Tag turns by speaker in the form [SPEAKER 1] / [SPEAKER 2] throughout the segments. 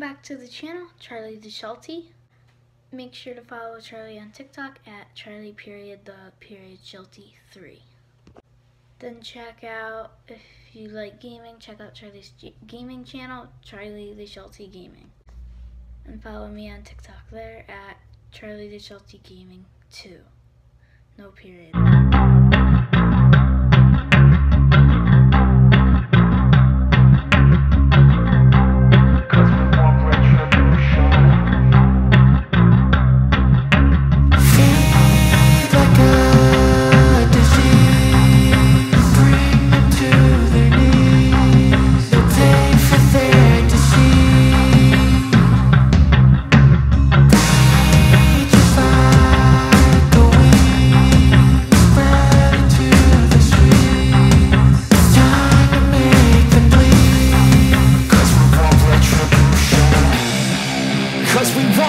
[SPEAKER 1] Welcome back to the channel, Charlie the Sheltie. Make sure to follow Charlie on TikTok at Charlie period the period Sheltie 3. Then check out, if you like gaming, check out Charlie's G gaming channel, Charlie the Sheltie Gaming. And follow me on TikTok there at Charlie the Sheltie Gaming 2. No period.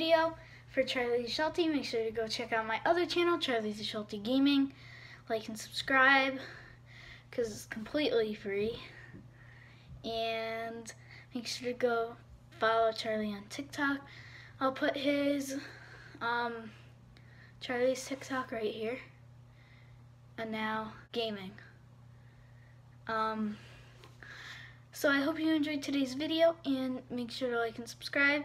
[SPEAKER 1] video for Charlie Sheltie. Make sure to go check out my other channel, Charlie Sheltie Gaming. Like and subscribe because it's completely free. And make sure to go follow Charlie on TikTok. I'll put his, um, Charlie's TikTok right here. And now, gaming. Um, so I hope you enjoyed today's video and make sure to like and subscribe.